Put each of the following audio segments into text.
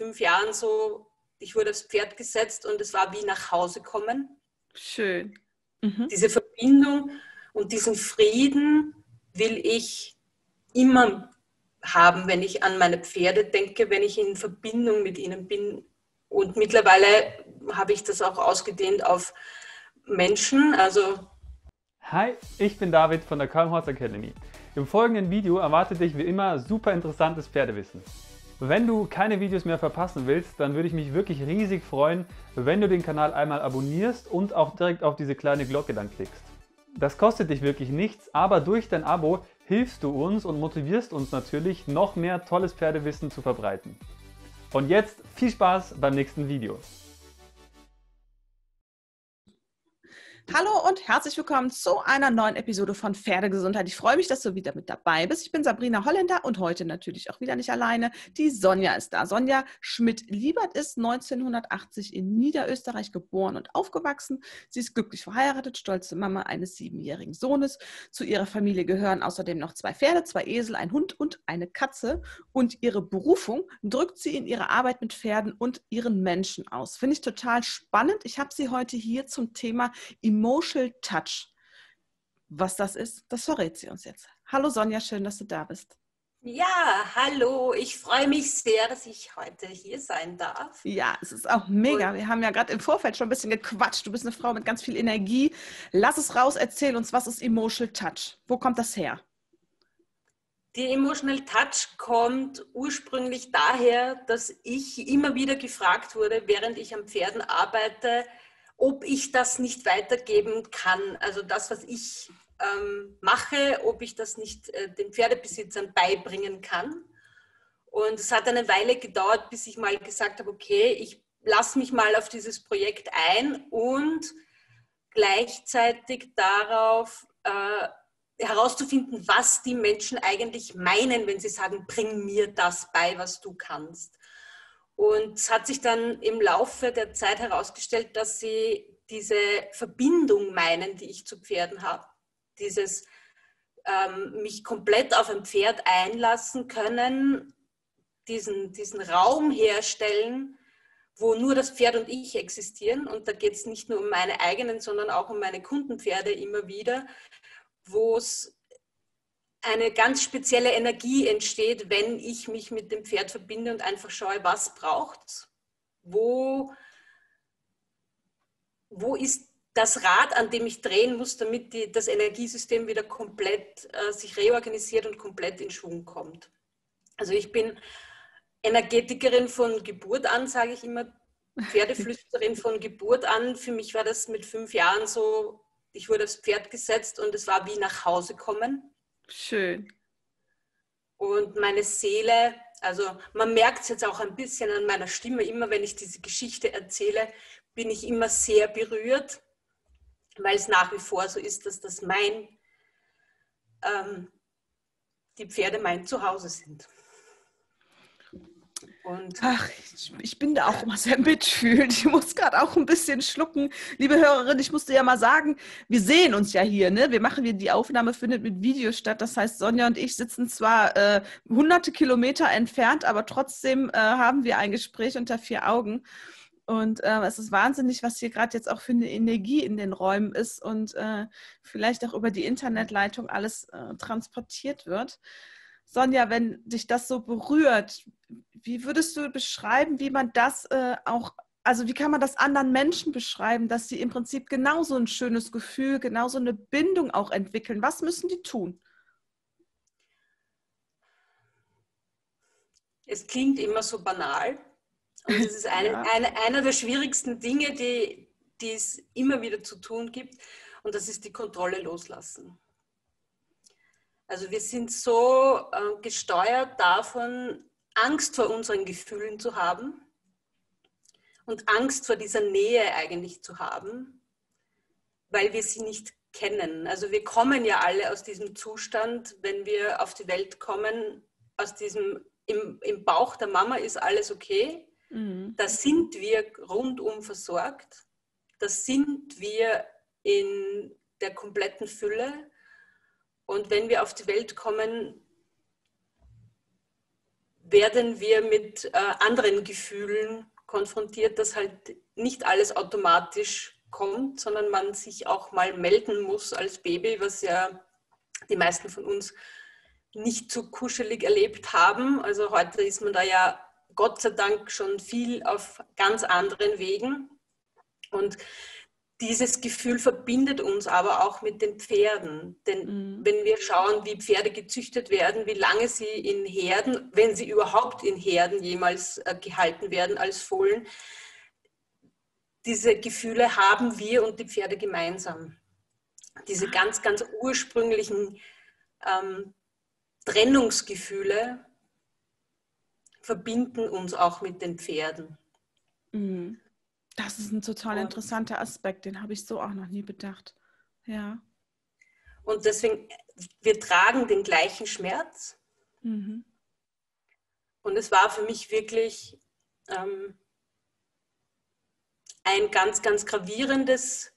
fünf Jahren so, ich wurde aufs Pferd gesetzt und es war wie nach Hause kommen. Schön. Mhm. Diese Verbindung und diesen Frieden will ich immer haben, wenn ich an meine Pferde denke, wenn ich in Verbindung mit ihnen bin. Und mittlerweile habe ich das auch ausgedehnt auf Menschen. Also Hi, ich bin David von der Calm Horse Academy. Im folgenden Video erwartet dich wie immer super interessantes Pferdewissen. Wenn du keine Videos mehr verpassen willst, dann würde ich mich wirklich riesig freuen, wenn du den Kanal einmal abonnierst und auch direkt auf diese kleine Glocke dann klickst. Das kostet dich wirklich nichts, aber durch dein Abo hilfst du uns und motivierst uns natürlich, noch mehr tolles Pferdewissen zu verbreiten. Und jetzt viel Spaß beim nächsten Video. Hallo und herzlich willkommen zu einer neuen Episode von Pferdegesundheit. Ich freue mich, dass du wieder mit dabei bist. Ich bin Sabrina Holländer und heute natürlich auch wieder nicht alleine. Die Sonja ist da. Sonja Schmidt-Liebert ist 1980 in Niederösterreich geboren und aufgewachsen. Sie ist glücklich verheiratet, stolze Mama eines siebenjährigen Sohnes. Zu ihrer Familie gehören außerdem noch zwei Pferde, zwei Esel, ein Hund und eine Katze. Und ihre Berufung drückt sie in ihrer Arbeit mit Pferden und ihren Menschen aus. Finde ich total spannend. Ich habe sie heute hier zum Thema Immun Emotional Touch. Was das ist, das verrät sie uns jetzt. Hallo Sonja, schön, dass du da bist. Ja, hallo. Ich freue mich sehr, dass ich heute hier sein darf. Ja, es ist auch mega. Wir haben ja gerade im Vorfeld schon ein bisschen gequatscht. Du bist eine Frau mit ganz viel Energie. Lass es raus, erzähl uns, was ist Emotional Touch? Wo kommt das her? Die Emotional Touch kommt ursprünglich daher, dass ich immer wieder gefragt wurde, während ich am Pferden arbeite, ob ich das nicht weitergeben kann. Also das, was ich ähm, mache, ob ich das nicht äh, den Pferdebesitzern beibringen kann. Und es hat eine Weile gedauert, bis ich mal gesagt habe, okay, ich lasse mich mal auf dieses Projekt ein und gleichzeitig darauf äh, herauszufinden, was die Menschen eigentlich meinen, wenn sie sagen, bring mir das bei, was du kannst. Und es hat sich dann im Laufe der Zeit herausgestellt, dass sie diese Verbindung meinen, die ich zu Pferden habe. Dieses ähm, mich komplett auf ein Pferd einlassen können, diesen, diesen Raum herstellen, wo nur das Pferd und ich existieren. Und da geht es nicht nur um meine eigenen, sondern auch um meine Kundenpferde immer wieder, wo es eine ganz spezielle Energie entsteht, wenn ich mich mit dem Pferd verbinde und einfach schaue, was braucht wo, wo ist das Rad, an dem ich drehen muss, damit die, das Energiesystem wieder komplett äh, sich reorganisiert und komplett in Schwung kommt. Also ich bin Energetikerin von Geburt an, sage ich immer, Pferdeflüsterin von Geburt an. Für mich war das mit fünf Jahren so, ich wurde aufs Pferd gesetzt und es war wie nach Hause kommen. Schön. Und meine Seele, also man merkt es jetzt auch ein bisschen an meiner Stimme, immer wenn ich diese Geschichte erzähle, bin ich immer sehr berührt, weil es nach wie vor so ist, dass das mein, ähm, die Pferde mein Zuhause sind. Und Ach, ich, ich, bin da auch immer sehr mitfühlend. Ich muss gerade auch ein bisschen schlucken. Liebe Hörerin, ich musste ja mal sagen, wir sehen uns ja hier. Ne? Wir machen hier, die Aufnahme findet mit Video statt. Das heißt, Sonja und ich sitzen zwar äh, hunderte Kilometer entfernt, aber trotzdem äh, haben wir ein Gespräch unter vier Augen. Und äh, es ist wahnsinnig, was hier gerade jetzt auch für eine Energie in den Räumen ist und äh, vielleicht auch über die Internetleitung alles äh, transportiert wird. Sonja, wenn dich das so berührt, wie würdest du beschreiben, wie man das äh, auch, also wie kann man das anderen Menschen beschreiben, dass sie im Prinzip genauso ein schönes Gefühl, genauso eine Bindung auch entwickeln? Was müssen die tun? Es klingt immer so banal. Und es ist eine, ja. eine, einer der schwierigsten Dinge, die, die es immer wieder zu tun gibt. Und das ist die Kontrolle loslassen. Also wir sind so äh, gesteuert davon, Angst vor unseren Gefühlen zu haben und Angst vor dieser Nähe eigentlich zu haben, weil wir sie nicht kennen. Also wir kommen ja alle aus diesem Zustand, wenn wir auf die Welt kommen, aus diesem im, im Bauch der Mama ist alles okay. Mhm. Da sind wir rundum versorgt. Da sind wir in der kompletten Fülle. Und wenn wir auf die Welt kommen, werden wir mit äh, anderen Gefühlen konfrontiert, dass halt nicht alles automatisch kommt, sondern man sich auch mal melden muss als Baby, was ja die meisten von uns nicht so kuschelig erlebt haben. Also heute ist man da ja Gott sei Dank schon viel auf ganz anderen Wegen. Und dieses Gefühl verbindet uns aber auch mit den Pferden. Denn mhm. wenn wir schauen, wie Pferde gezüchtet werden, wie lange sie in Herden, wenn sie überhaupt in Herden jemals äh, gehalten werden als Fohlen, diese Gefühle haben wir und die Pferde gemeinsam. Diese ganz, ganz ursprünglichen ähm, Trennungsgefühle verbinden uns auch mit den Pferden. Mhm. Das ist ein total interessanter Aspekt, den habe ich so auch noch nie bedacht. Ja. Und deswegen, wir tragen den gleichen Schmerz. Mhm. Und es war für mich wirklich ähm, ein ganz, ganz gravierendes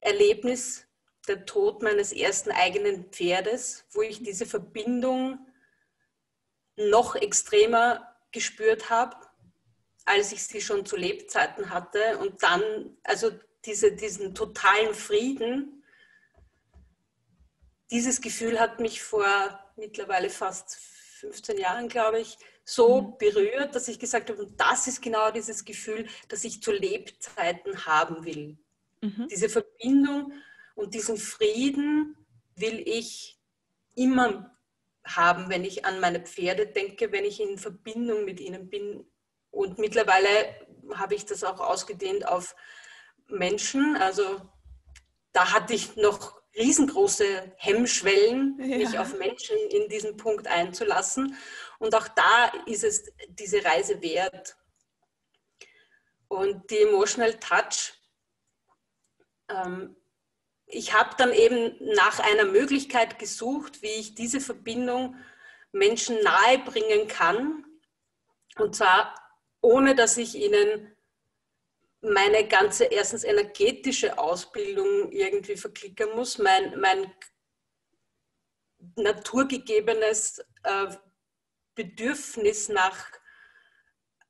Erlebnis, der Tod meines ersten eigenen Pferdes, wo ich diese Verbindung noch extremer gespürt habe, als ich sie schon zu Lebzeiten hatte. Und dann, also diese, diesen totalen Frieden, dieses Gefühl hat mich vor mittlerweile fast 15 Jahren, glaube ich, so mhm. berührt, dass ich gesagt habe, und das ist genau dieses Gefühl, das ich zu Lebzeiten haben will. Mhm. Diese Verbindung und diesen Frieden will ich immer haben, wenn ich an meine Pferde denke, wenn ich in Verbindung mit ihnen bin. Und mittlerweile habe ich das auch ausgedehnt auf Menschen. Also da hatte ich noch riesengroße Hemmschwellen, ja. mich auf Menschen in diesen Punkt einzulassen. Und auch da ist es diese Reise wert. Und die Emotional Touch, ähm, ich habe dann eben nach einer Möglichkeit gesucht, wie ich diese Verbindung Menschen nahebringen kann. Und zwar ohne, dass ich ihnen meine ganze erstens energetische Ausbildung irgendwie verklickern muss, mein, mein naturgegebenes äh, Bedürfnis nach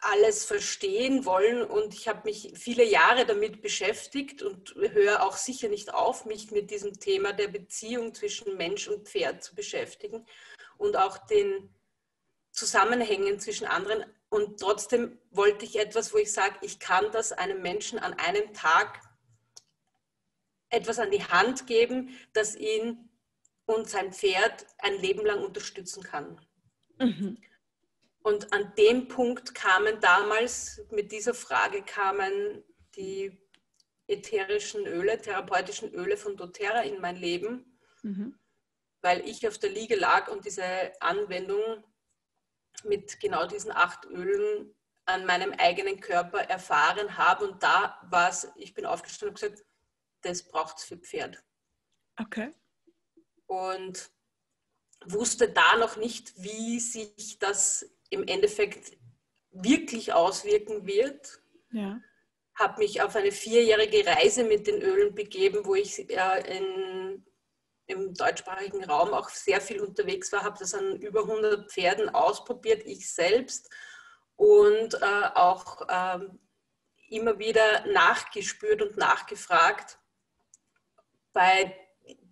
alles verstehen wollen und ich habe mich viele Jahre damit beschäftigt und höre auch sicher nicht auf, mich mit diesem Thema der Beziehung zwischen Mensch und Pferd zu beschäftigen und auch den Zusammenhängen zwischen anderen. Und trotzdem wollte ich etwas, wo ich sage, ich kann das einem Menschen an einem Tag etwas an die Hand geben, das ihn und sein Pferd ein Leben lang unterstützen kann. Mhm. Und an dem Punkt kamen damals, mit dieser Frage kamen die ätherischen Öle, therapeutischen Öle von doTERRA in mein Leben, mhm. weil ich auf der Liege lag und diese Anwendung mit genau diesen acht Ölen an meinem eigenen Körper erfahren habe. Und da war es, ich bin aufgestanden und gesagt, das braucht es für Pferd. Okay. Und wusste da noch nicht, wie sich das im Endeffekt wirklich auswirken wird. Ja. Habe mich auf eine vierjährige Reise mit den Ölen begeben, wo ich äh, in, im deutschsprachigen Raum auch sehr viel unterwegs war, habe das an über 100 Pferden ausprobiert, ich selbst und äh, auch äh, immer wieder nachgespürt und nachgefragt bei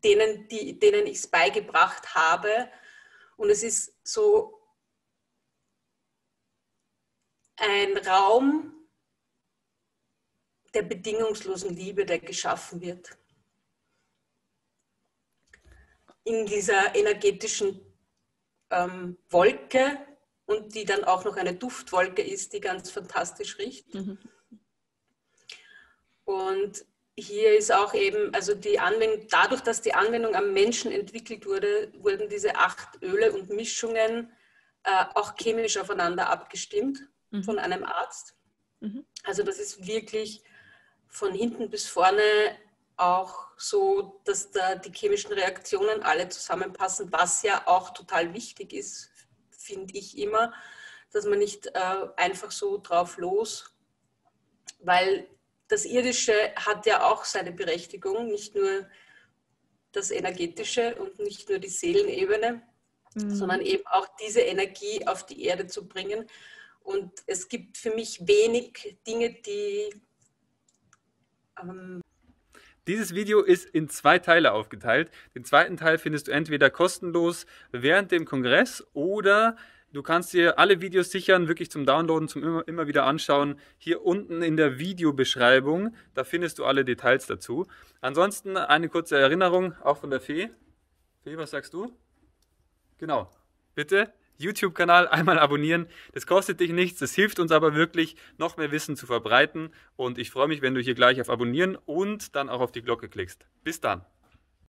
denen, die, denen ich es beigebracht habe. Und es ist so ein Raum der bedingungslosen Liebe, der geschaffen wird. In dieser energetischen ähm, Wolke und die dann auch noch eine Duftwolke ist, die ganz fantastisch riecht. Mhm. Und hier ist auch eben, also die Anwendung, dadurch, dass die Anwendung am Menschen entwickelt wurde, wurden diese acht Öle und Mischungen äh, auch chemisch aufeinander abgestimmt mhm. von einem Arzt. Mhm. Also das ist wirklich von hinten bis vorne auch so, dass da die chemischen Reaktionen alle zusammenpassen, was ja auch total wichtig ist, finde ich immer, dass man nicht äh, einfach so drauf los, weil das Irdische hat ja auch seine Berechtigung, nicht nur das Energetische und nicht nur die Seelenebene. mhm. sondern eben auch diese Energie auf die Erde zu bringen. Und es gibt für mich wenig Dinge, die ähm, dieses Video ist in zwei Teile aufgeteilt. Den zweiten Teil findest du entweder kostenlos während dem Kongress oder du kannst dir alle Videos sichern, wirklich zum Downloaden, zum immer, immer wieder anschauen. Hier unten in der Videobeschreibung, da findest du alle Details dazu. Ansonsten eine kurze Erinnerung, auch von der Fee. Fee, was sagst du? Genau, bitte YouTube-Kanal einmal abonnieren. Das kostet dich nichts, das hilft uns aber wirklich, noch mehr Wissen zu verbreiten. Und ich freue mich, wenn du hier gleich auf Abonnieren und dann auch auf die Glocke klickst. Bis dann.